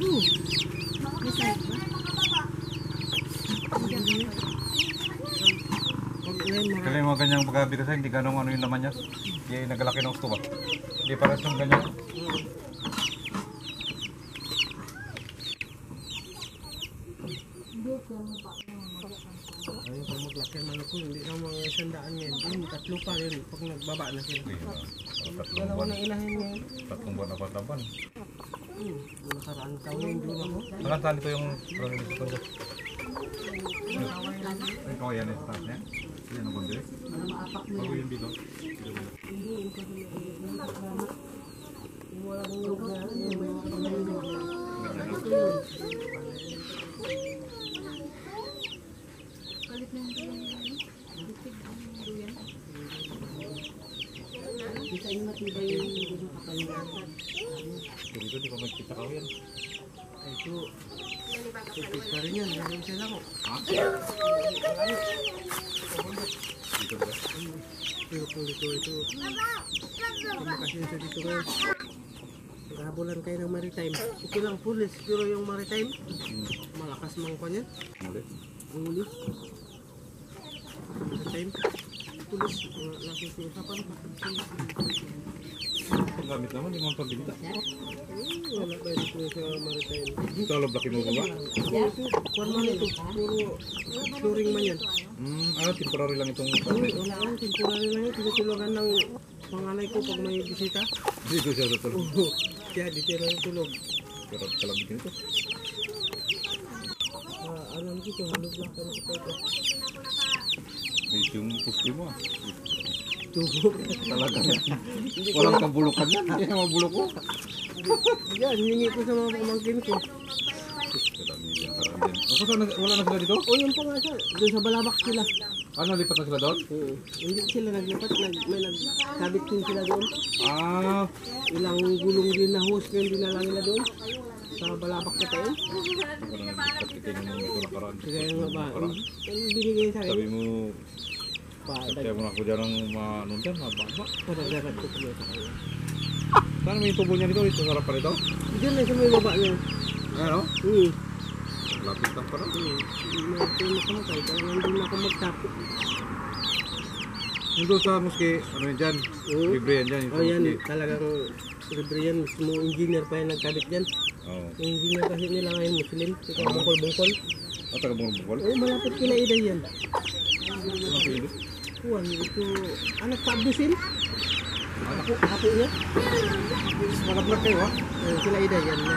Kaya yung mga ganyang pagkabi kasi hindi ganong ano yung laman niya. Hindi nagalaki ng gusto ba? Hindi paras yung ganyan. Ayun, pag maglaki ang manok ko, hindi na mga isang daan ngayon. Yun, tatlo pa yun, pag nagbaba na sila. Hindi na. Tatlong Dalawa buwan. Tatlong buwan na pataban. Nakaraan nanti, yung program ko. Ay, kaya yan eh, staff niya. Yan ang bondre. Bago yung dito. Palit na yung duyan. Bitig ang duyan. Bisa ingat di bayi yang berangkat? Itu itu Itu itu itu itu. Kayo. Ng maritime. Okay lang pulis pero yung maritime malakas mangkanya. Muli. Muli. Maritime. Pulis. Mga nakikisusapan. Ang gamit naman, yung mga pabinta. Eh, Wala ba dito sa maritime? Ito, laki mo ba? Ito, kwan man ito. Puro flooring man yan. Hmm, ah, temporary lang itong Oo, wala yan. Temporary lang yun. Tinutulungan ng panganay ko pag may bisita. Dito siya sa tulog. Oo. Kaya dito na tulog. Pero kalabit nito. Ah, ano dito, halog lang kami sa ito. Yung pusti mo ah. Tubo. Talaga. Walang kabulukan yan. Hindi na mabulok ko. Yan, hiningi ko sa mga pamangkin ko. Ako na- wala na sila dito? O yun po nga siya, doon sa balabak sila. Ano, lipat na sila doon? Oo. Hindi sila naglipat, nag, may nagkabit din sila doon. Ah, Ilang gulong din na hose ngayon dinala nila doon. Sa balabak na tayo. hindi. Kaya nga ba, ang binigay sa Sabi mo, pa, kaya mo na ako dyan ng mga ano dyan, mababa. padagdagan ko tuloy sa kanya. Saan may tubo niya dito? Ito sarap pa rito? Diyan na sa may baba niya. Ano? Lapit lang pala. Hmm. May tulog ko na tayo, kaya nandun na ako magtapos. Yung doon sa muski, ano yun dyan? Oo. Libre yan dyan. Oh, yan, talagang libre yan. Mismo engineer pa yung nagkabit dyan. Oo. Yung engineer kasi nila ngayon Muslim. Ikaw bungkol-bungkol. Ah, taga bukol? Oo, malapit kila Iday yan. Ano ang pinili? Kuwan, ito, anak pa Abdusin. Apo, apo niya. Malaplag kayo ha? Eh, Sila Iday yan na